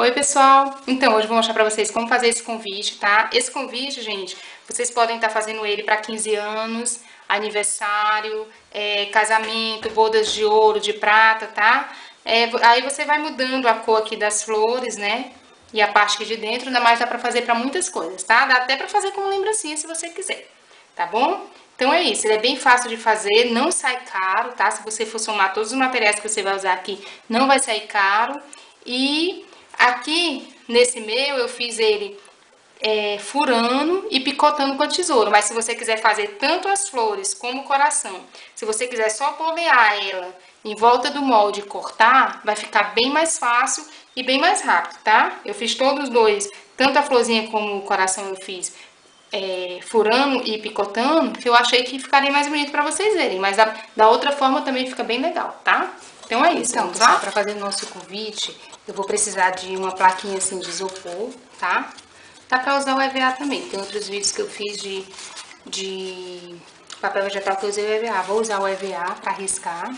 Oi pessoal, então hoje eu vou mostrar pra vocês como fazer esse convite, tá? Esse convite, gente, vocês podem estar tá fazendo ele para 15 anos, aniversário, é, casamento, bodas de ouro, de prata, tá? É, aí você vai mudando a cor aqui das flores, né? E a parte aqui de dentro, ainda mais dá pra fazer pra muitas coisas, tá? Dá até pra fazer como lembrancinha se você quiser, tá bom? Então é isso, ele é bem fácil de fazer, não sai caro, tá? Se você for somar todos os materiais que você vai usar aqui, não vai sair caro. E Aqui, nesse meu, eu fiz ele é, furando e picotando com a tesoura. Mas se você quiser fazer tanto as flores como o coração, se você quiser só bolear ela em volta do molde e cortar, vai ficar bem mais fácil e bem mais rápido, tá? Eu fiz todos os dois, tanto a florzinha como o coração eu fiz é, furando e picotando, que eu achei que ficaria mais bonito pra vocês verem. Mas da, da outra forma também fica bem legal, tá? Então é isso, então, pessoal, para fazer o nosso convite, eu vou precisar de uma plaquinha assim de isopor, tá? Dá pra usar o EVA também, tem outros vídeos que eu fiz de, de papel vegetal que eu usei o EVA. Vou usar o EVA para riscar.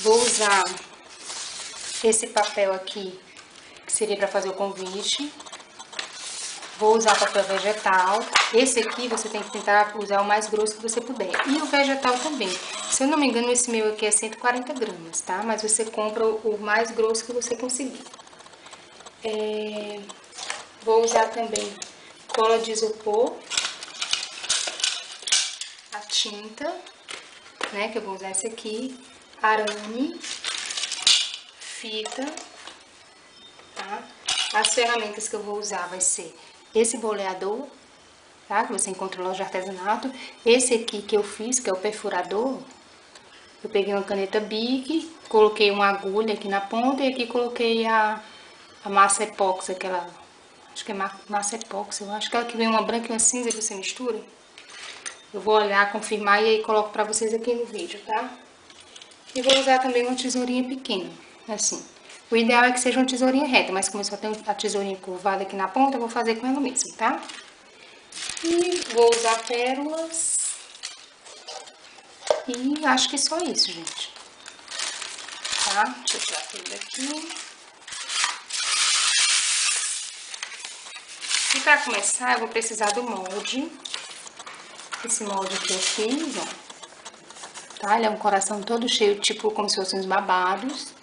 Vou usar esse papel aqui, que seria para fazer o convite. Vou usar papel vegetal. Esse aqui você tem que tentar usar o mais grosso que você puder. E o vegetal também. Se eu não me engano, esse meu aqui é 140 gramas, tá? Mas você compra o mais grosso que você conseguir. É... Vou usar também cola de isopor. A tinta, né? Que eu vou usar esse aqui. Arame. Fita. Tá? As ferramentas que eu vou usar vai ser esse boleador, tá? Que você encontra loja de artesanato. Esse aqui que eu fiz, que é o perfurador. Eu peguei uma caneta Bic, coloquei uma agulha aqui na ponta e aqui coloquei a, a massa epóxi, aquela... Acho que é massa epóxi, eu acho que ela que vem uma branca e uma cinza que você mistura. Eu vou olhar, confirmar e aí coloco pra vocês aqui no vídeo, tá? E vou usar também uma tesourinha pequena, assim. O ideal é que seja uma tesourinha reta, mas como eu só tenho a tesourinha curvada aqui na ponta, eu vou fazer com ela mesmo, tá? E vou usar pérolas. E acho que só isso, gente. Tá? Deixa eu tirar tudo daqui. E pra começar, eu vou precisar do molde. Esse molde que eu fiz, ó. Tá? Ele é um coração todo cheio, tipo como se fossem uns babados.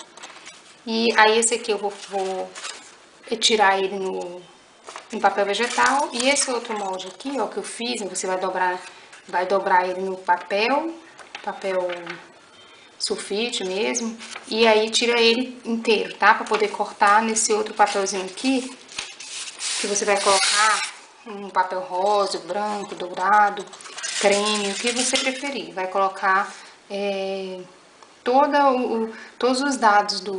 E aí esse aqui eu vou, vou tirar ele no, no papel vegetal. E esse outro molde aqui, ó, que eu fiz, você vai dobrar, vai dobrar ele no papel, papel sulfite mesmo. E aí tira ele inteiro, tá? Pra poder cortar nesse outro papelzinho aqui, que você vai colocar um papel rosa, branco, dourado, creme, o que você preferir. Vai colocar... É, toda o, todos os dados do,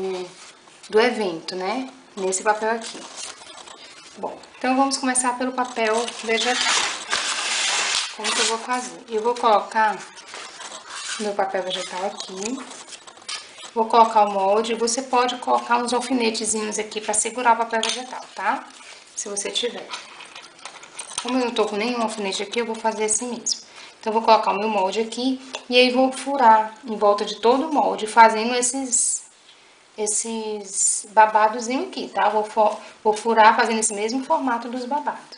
do evento, né? Nesse papel aqui. Bom, então vamos começar pelo papel vegetal. Como que eu vou fazer? Eu vou colocar meu papel vegetal aqui. Vou colocar o molde. Você pode colocar uns alfinetezinhos aqui para segurar o papel vegetal, tá? Se você tiver. Como eu não tô com nenhum alfinete aqui, eu vou fazer assim mesmo. Então, vou colocar o meu molde aqui e aí vou furar em volta de todo o molde, fazendo esses, esses babadozinhos aqui, tá? Vou, vou furar fazendo esse mesmo formato dos babados.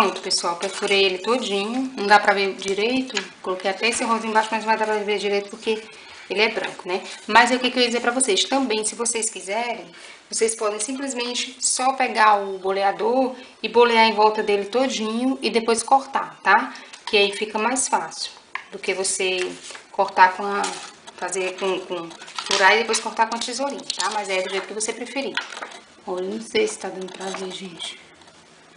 Pronto, pessoal, perfurei ele todinho, não dá pra ver direito, coloquei até esse rosa embaixo, mas não dar pra ver direito porque ele é branco, né? Mas é o que, que eu ia dizer pra vocês, também, se vocês quiserem, vocês podem simplesmente só pegar o boleador e bolear em volta dele todinho e depois cortar, tá? Que aí fica mais fácil do que você cortar com a... fazer com... com furar e depois cortar com a tesourinha, tá? Mas é do jeito que você preferir. Olha, não sei se tá dando pra ver, gente.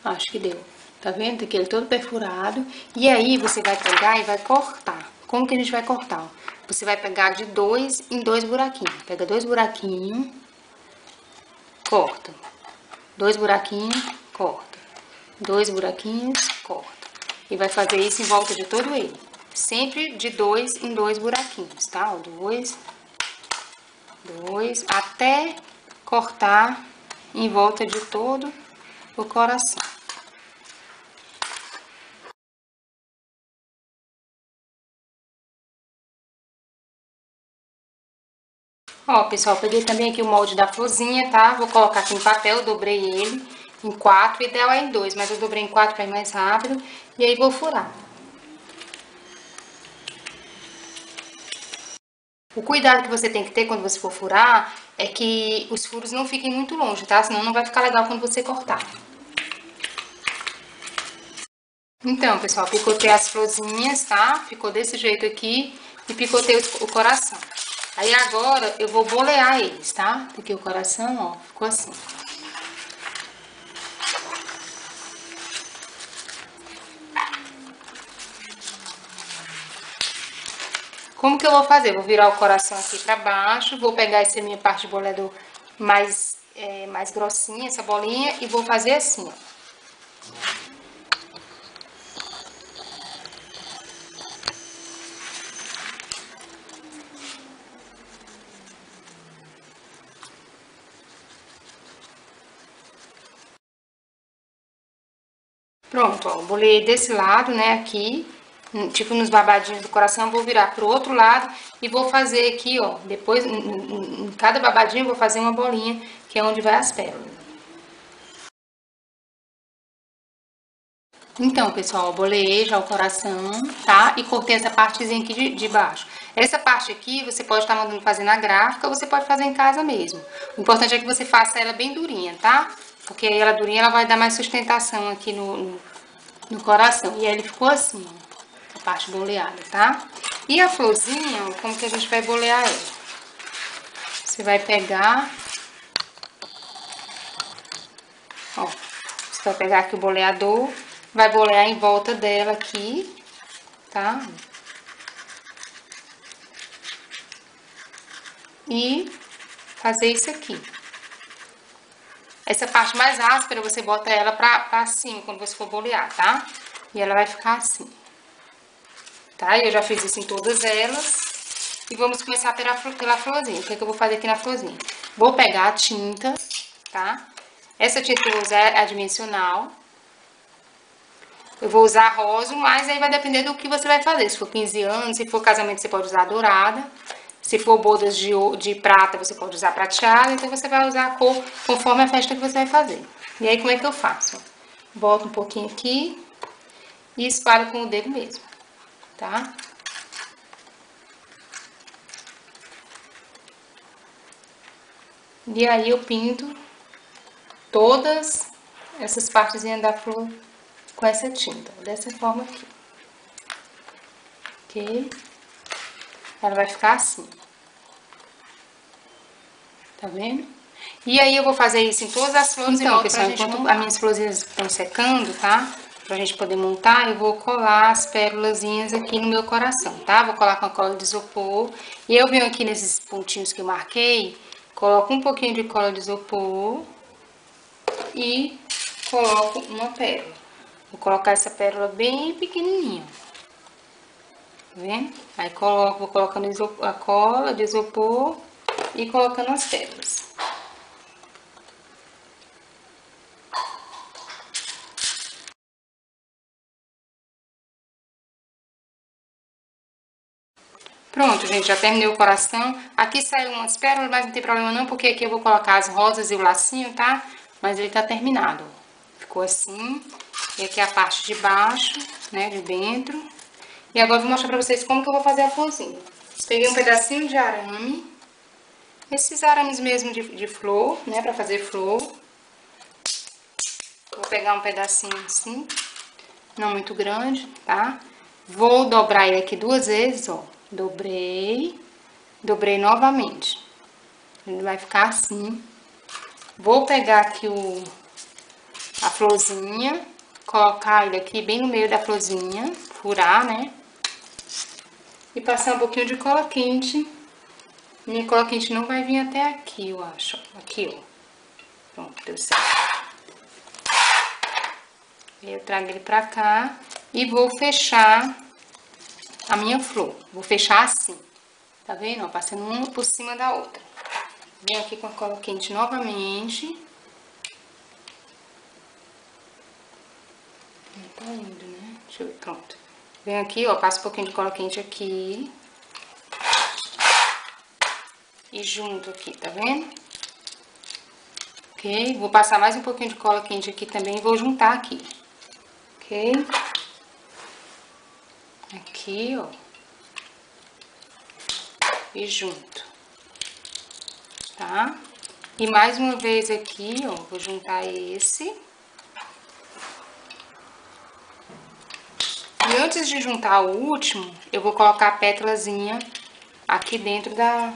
Acho que deu. Tá vendo? Aqui ele todo perfurado. E aí, você vai pegar e vai cortar. Como que a gente vai cortar? Você vai pegar de dois em dois buraquinhos. Pega dois buraquinhos, corta. Dois buraquinhos, corta. Dois buraquinhos, corta. E vai fazer isso em volta de todo ele. Sempre de dois em dois buraquinhos, tá? Dois, dois, até cortar em volta de todo o coração. Ó, pessoal, peguei também aqui o molde da florzinha, tá? Vou colocar aqui em papel, dobrei ele em quatro, o ideal é em dois, mas eu dobrei em quatro para ir mais rápido. E aí vou furar. O cuidado que você tem que ter quando você for furar é que os furos não fiquem muito longe, tá? Senão não vai ficar legal quando você cortar. Então, pessoal, picotei as florzinhas, tá? Ficou desse jeito aqui e picotei o coração. Aí agora eu vou bolear eles, tá? Porque o coração, ó, ficou assim. Como que eu vou fazer? Vou virar o coração aqui pra baixo, vou pegar essa minha parte de boleador mais, é, mais grossinha, essa bolinha, e vou fazer assim, ó. Ó, bolei desse lado, né, aqui, tipo nos babadinhos do coração, vou virar pro outro lado e vou fazer aqui, ó, depois, em, em, em cada babadinho, vou fazer uma bolinha, que é onde vai as pérolas. Então, pessoal, bolei já o coração, tá? E cortei essa partezinha aqui de, de baixo. Essa parte aqui, você pode estar tá mandando fazer na gráfica ou você pode fazer em casa mesmo. O importante é que você faça ela bem durinha, tá? Porque aí ela durinha, ela vai dar mais sustentação aqui no, no, no coração. E ele ficou assim, ó parte boleada, tá? E a florzinha, ó, como que a gente vai bolear ela? Você vai pegar... Ó, você vai pegar aqui o boleador, vai bolear em volta dela aqui, tá? E fazer isso aqui. Essa parte mais áspera, você bota ela pra, pra cima quando você for bolear, tá? E ela vai ficar assim tá? Eu já fiz isso em todas elas. E vamos começar pela, pela florzinha. O que, é que eu vou fazer aqui na florzinha? Vou pegar a tinta, tá? Essa tinta que eu vou usar é a dimensional. Eu vou usar rosa, mas aí vai depender do que você vai fazer. Se for 15 anos, se for casamento, você pode usar dourada. Se for bodas de, de prata, você pode usar prateada. Então, você vai usar a cor conforme a festa que você vai fazer. E aí, como é que eu faço? Boto um pouquinho aqui e espalho com o dedo mesmo tá? E aí eu pinto todas essas partezinhas da flor com essa tinta, dessa forma aqui. Ok? Ela vai ficar assim. Tá vendo? E aí eu vou fazer isso em todas as flores. Então, pessoal, enquanto as minhas florzinhas estão secando, tá? pra gente poder montar, eu vou colar as pérolazinhas aqui no meu coração, tá? Vou colar com a cola de isopor. E eu venho aqui nesses pontinhos que eu marquei, coloco um pouquinho de cola de isopor e coloco uma pérola. Vou colocar essa pérola bem pequenininha. Tá vendo? Aí coloco, vou colocando a cola de isopor e colocando as pérolas. Pronto, gente, já terminei o coração. Aqui saiu umas pérolas, mas não tem problema não, porque aqui eu vou colocar as rosas e o lacinho, tá? Mas ele tá terminado. Ficou assim. E aqui a parte de baixo, né, de dentro. E agora eu vou mostrar pra vocês como que eu vou fazer a florzinha. Peguei um pedacinho de arame. Esses arames mesmo de, de flor, né, pra fazer flor. Vou pegar um pedacinho assim, não muito grande, tá? Vou dobrar ele aqui duas vezes, ó dobrei, dobrei novamente. Ele vai ficar assim. Vou pegar aqui o, a florzinha, colocar ele aqui bem no meio da florzinha, furar, né? E passar um pouquinho de cola quente. Minha cola quente não vai vir até aqui, eu acho. Aqui, ó. Pronto, deu certo. Eu trago ele pra cá e vou fechar a minha flor. Vou fechar assim, tá vendo? Passando uma por cima da outra. Venho aqui com a cola quente novamente. Não tá indo, né? Deixa eu ver, pronto. Venho aqui, ó, passo um pouquinho de cola quente aqui. E junto aqui, tá vendo? Ok? Vou passar mais um pouquinho de cola quente aqui também e vou juntar aqui. Ok? Aqui, ó. E junto tá? E mais uma vez aqui, ó, vou juntar esse. Antes de juntar o último, eu vou colocar a pétalazinha aqui dentro da,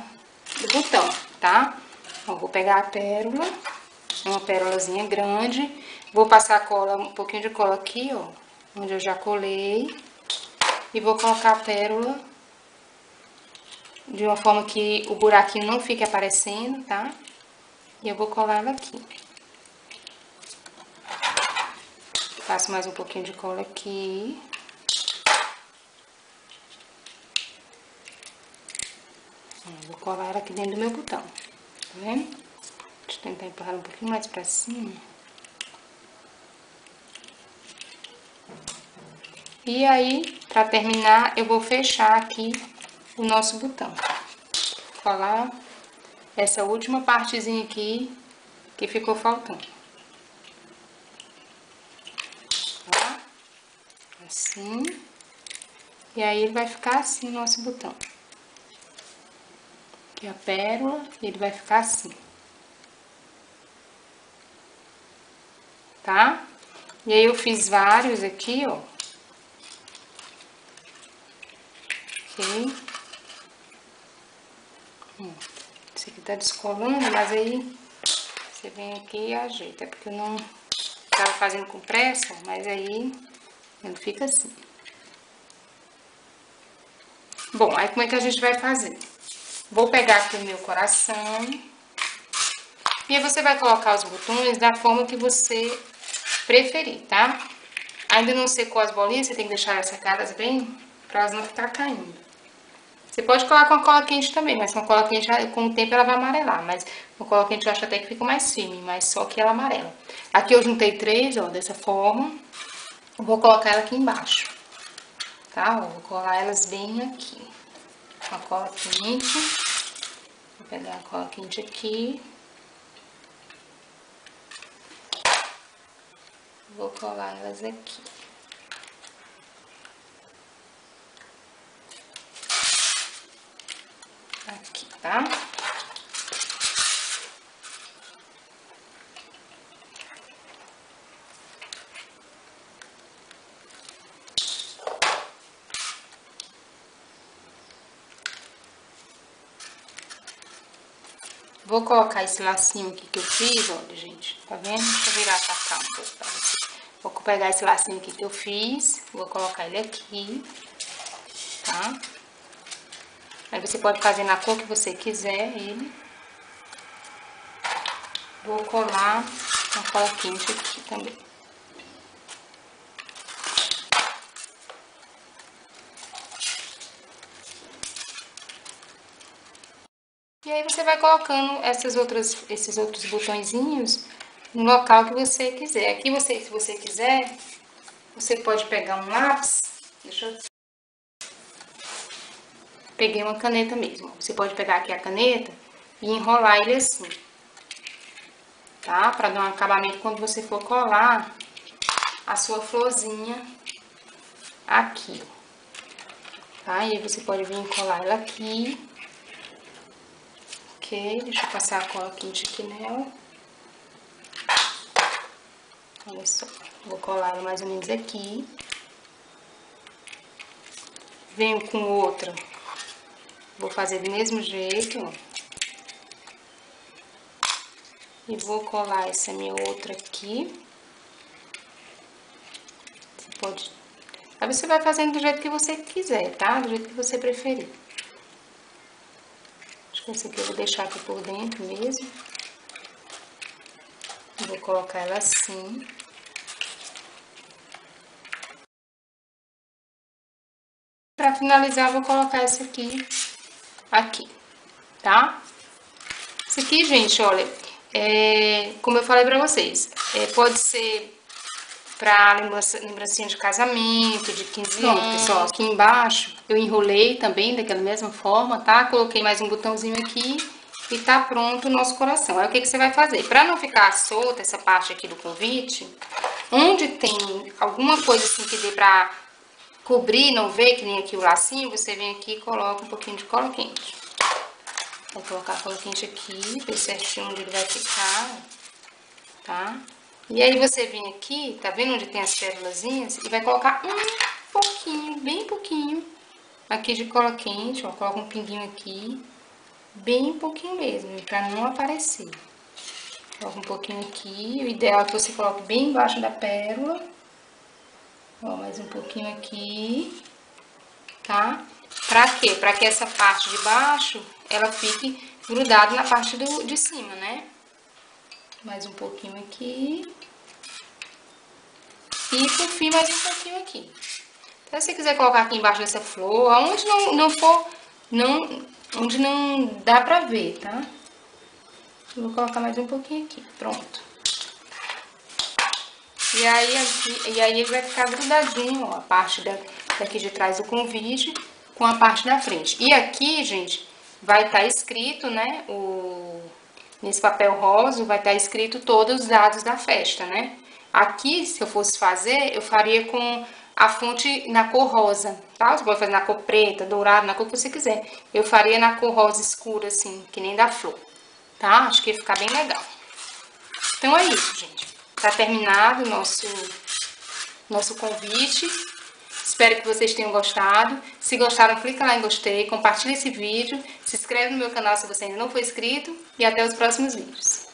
do botão, tá? Então, vou pegar a pérola, uma pérolazinha grande, vou passar cola, um pouquinho de cola aqui, ó, onde eu já colei, e vou colocar a pérola de uma forma que o buraquinho não fique aparecendo, tá? E eu vou colar ela aqui. Passo mais um pouquinho de cola aqui. Vou colar ela aqui dentro do meu botão, tá vendo? Deixa eu tentar empurrar um pouquinho mais pra cima. E aí, pra terminar, eu vou fechar aqui o nosso botão. Colar essa última partezinha aqui que ficou faltando. Tá? Assim. E aí ele vai ficar assim o nosso botão. Aqui a pérola, ele vai ficar assim. Tá? E aí eu fiz vários aqui, ó. Ok? Esse aqui tá descolando, mas aí você vem aqui e ajeita. É porque eu não tava fazendo com pressa, mas aí ele fica assim. Bom, aí como é que a gente vai fazer? Vou pegar aqui o meu coração. E aí você vai colocar os botões da forma que você preferir, tá? Ainda não secou as bolinhas, você tem que deixar elas secadas bem, pra elas não ficar caindo. Você pode colar com a cola quente também, mas com a cola quente, com o tempo ela vai amarelar. Mas a cola quente eu acho até que fica mais firme, mas só que ela amarela. Aqui eu juntei três, ó, dessa forma. vou colocar ela aqui embaixo, tá? Vou colar elas bem aqui. A cola quente. Vou pegar a cola quente aqui. Vou colar elas aqui. aqui, tá? Vou colocar esse lacinho aqui que eu fiz, olha, gente, tá vendo? Deixa eu virar pra cá um pouco pra vocês. Vou pegar esse lacinho aqui que eu fiz, vou colocar ele aqui, tá? Aí você pode fazer na cor que você quiser ele. Vou colar uma cola quente aqui também. E aí você vai colocando essas outras, esses outros botõezinhos no local que você quiser. Aqui você, se você quiser, você pode pegar um lápis. Deixa eu peguei uma caneta mesmo. Você pode pegar aqui a caneta e enrolar ele assim, tá? Pra dar um acabamento quando você for colar a sua florzinha aqui, tá? E aí você pode vir colar ela aqui. Deixa eu passar a cola quente aqui nela. Olha só, vou colar ela mais ou menos aqui. Venho com outra Vou fazer do mesmo jeito, ó. E vou colar essa minha outra aqui. Você pode... Aí você vai fazendo do jeito que você quiser, tá? Do jeito que você preferir. Essa aqui eu vou deixar aqui por dentro mesmo. Vou colocar ela assim. Pra finalizar, vou colocar essa aqui aqui, tá? Isso aqui, gente, olha, é, como eu falei pra vocês, é, pode ser pra lembrancinha de casamento, de 15 Pronto, anos. pessoal. Aqui embaixo eu enrolei também daquela mesma forma, tá? Coloquei mais um botãozinho aqui e tá pronto o nosso coração. Aí o que, que você vai fazer? Pra não ficar solta essa parte aqui do convite, onde tem alguma coisa assim que dê pra cobrir, não ver, que nem aqui o lacinho, você vem aqui e coloca um pouquinho de cola quente. Vou colocar cola quente aqui, ver certinho onde ele vai ficar, tá? E aí você vem aqui, tá vendo onde tem as pérolazinhas? E vai colocar um pouquinho, bem pouquinho, aqui de cola quente, ó, coloca um pinguinho aqui, bem pouquinho mesmo, pra não aparecer. Coloca um pouquinho aqui, o ideal é que você coloque bem embaixo da pérola. Ó, mais um pouquinho aqui, tá? Pra quê? Pra que essa parte de baixo, ela fique grudada na parte do, de cima, né? Mais um pouquinho aqui. E por fim, mais um pouquinho aqui. Então, se você quiser colocar aqui embaixo dessa flor, aonde não, não for, não, onde não dá pra ver, tá? Vou colocar mais um pouquinho aqui, pronto. E aí, aqui, e aí ele vai ficar grudadinho, ó, a parte da, daqui de trás do convite com a parte da frente. E aqui, gente, vai estar escrito, né, o, nesse papel rosa, vai estar escrito todos os dados da festa, né? Aqui, se eu fosse fazer, eu faria com a fonte na cor rosa, tá? Você pode fazer na cor preta, dourada, na cor que você quiser. Eu faria na cor rosa escura, assim, que nem da flor, tá? Acho que ia ficar bem legal. Então é isso, gente. Tá terminado o nosso, nosso convite. Espero que vocês tenham gostado. Se gostaram, clica lá em gostei, compartilha esse vídeo, se inscreve no meu canal se você ainda não for inscrito e até os próximos vídeos.